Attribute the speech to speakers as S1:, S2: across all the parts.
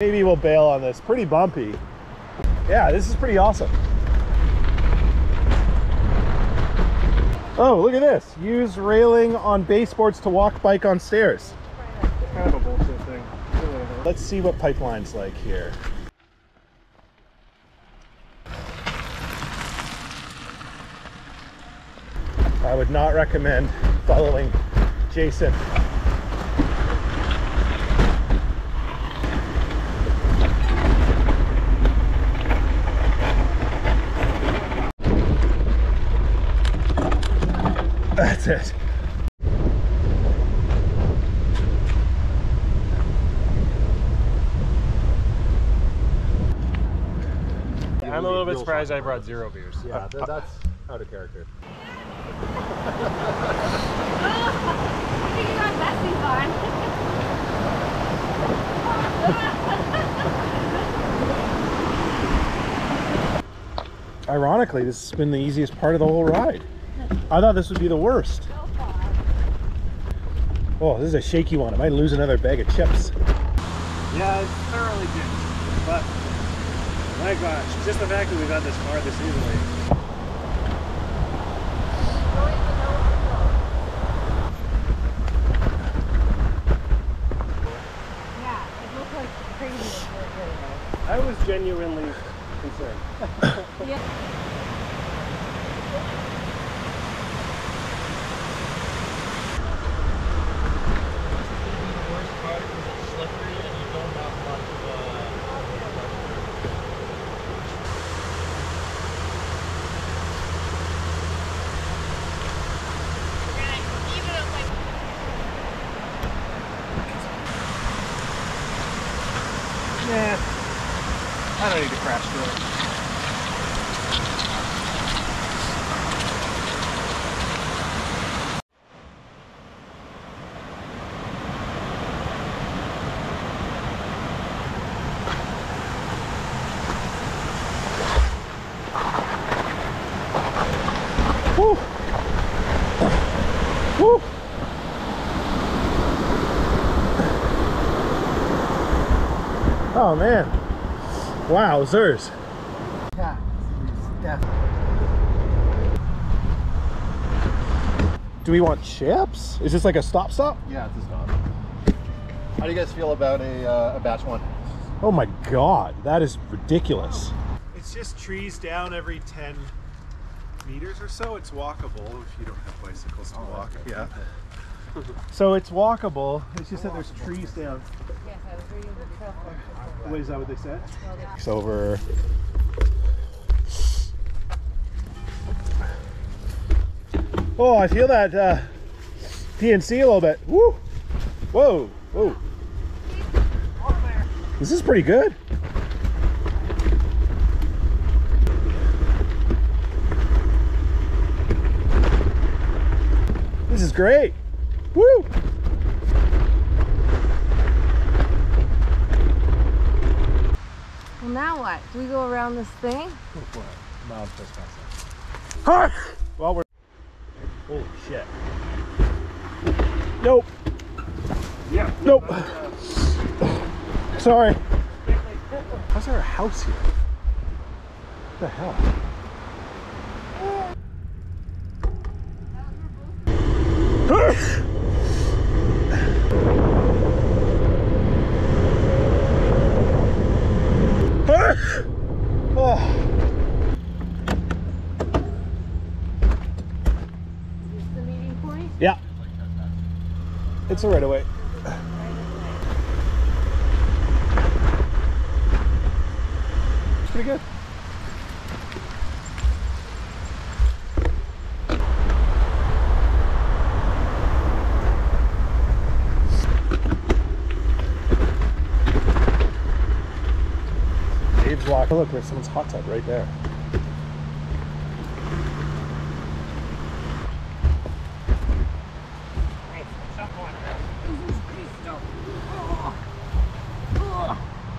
S1: Maybe we'll bail on this. Pretty bumpy. Yeah, this is pretty awesome. Oh, look at this. Use railing on baseboards to walk bike on stairs.
S2: Kind of a bullshit thing.
S1: Let's see what pipeline's like here. I would not recommend following Jason. That's it.
S2: I'm a little bit surprised I brought zero beers.
S1: Yeah, th- uh, that's out of character.
S3: I think you got Bessie's on.
S1: Ironically, this has been the easiest part of the whole ride. I thought this would be the worst. Oh, this is a shaky one. I might lose another bag of chips.
S2: Yeah, it's thoroughly ginched. But my gosh, just the fact that we got this far this easily.
S3: Yeah, it looks like crazy.
S2: I was genuinely concerned.
S3: Yeah.
S2: I don't need to crash through it.
S1: Woo! Woo! Oh man. Wow, Zers. Do we want chips? Is this like a stop stop?
S4: Yeah, it's a stop. How do you guys feel about a, uh, a batch one?
S1: Oh my god, that is ridiculous.
S5: It's just trees down every 10 meters or so. It's walkable if you don't have bicycles to walk. Yeah. So it's walkable. It's just that there's trees down.
S3: Yes, I was reading the trail for
S5: Wait, is that what they said?
S1: It's over. Oh, I feel that uh, PNC a little bit. Woo! Whoa! Whoa! This is pretty good. This is great. Woo!
S3: Well, now what? Do we go around this thing?
S1: Huh? Well, we're. Holy shit. Nope.
S2: Yeah.
S1: Nope. Sorry. How's there a house here? What the hell?
S3: Is this the meeting point?
S1: Yeah. It's a right away. It's pretty good. Dave's walk. Oh, look, there's someone's hot tub right there.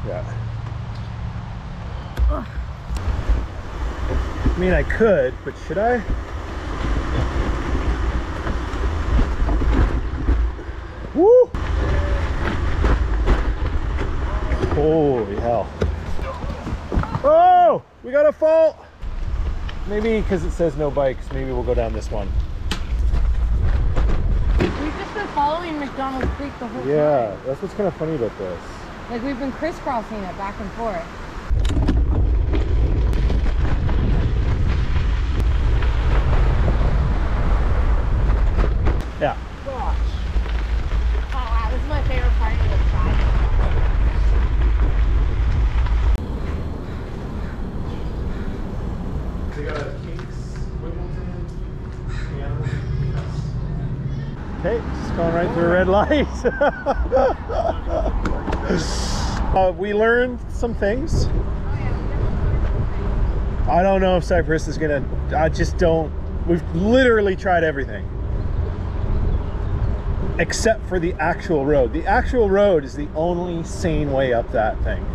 S1: Yeah. I mean, I could, but should I? Woo! Holy Holy hell. Oh, we got a fault. Maybe because it says no bikes, maybe we'll go down this one.
S3: We've just been following McDonald Creek the whole
S1: Yeah,
S3: time.
S1: that's what's kind of funny about this.
S3: Like we've been crisscrossing it back and forth.
S1: Yeah.
S3: Gosh. Oh wow, this is my favorite part of the drive.
S5: They got a Kinks, Wimbledon,
S1: Okay, just going right through a red light. uh, we learned some things. I don't know if Cypress is gonna. I just don't. We've literally tried everything except for the actual road. The actual road is the only sane way up that thing.